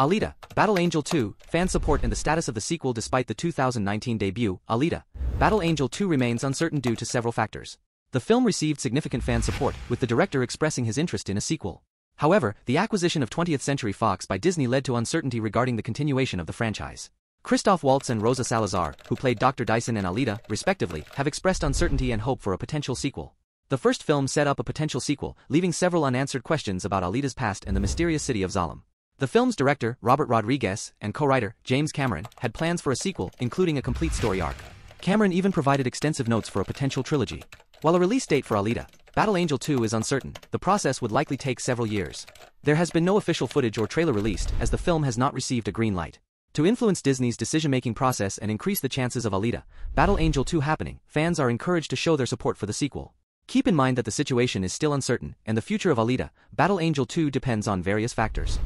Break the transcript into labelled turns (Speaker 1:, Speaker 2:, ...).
Speaker 1: Alita, Battle Angel 2, fan support and the status of the sequel despite the 2019 debut, Alita, Battle Angel 2 remains uncertain due to several factors. The film received significant fan support, with the director expressing his interest in a sequel. However, the acquisition of 20th Century Fox by Disney led to uncertainty regarding the continuation of the franchise. Christoph Waltz and Rosa Salazar, who played Dr. Dyson and Alita, respectively, have expressed uncertainty and hope for a potential sequel. The first film set up a potential sequel, leaving several unanswered questions about Alita's past and the mysterious city of Zalem. The film's director, Robert Rodriguez, and co-writer, James Cameron, had plans for a sequel, including a complete story arc. Cameron even provided extensive notes for a potential trilogy. While a release date for Alita, Battle Angel 2 is uncertain, the process would likely take several years. There has been no official footage or trailer released, as the film has not received a green light. To influence Disney's decision-making process and increase the chances of Alita, Battle Angel 2 happening, fans are encouraged to show their support for the sequel. Keep in mind that the situation is still uncertain, and the future of Alita, Battle Angel 2 depends on various factors.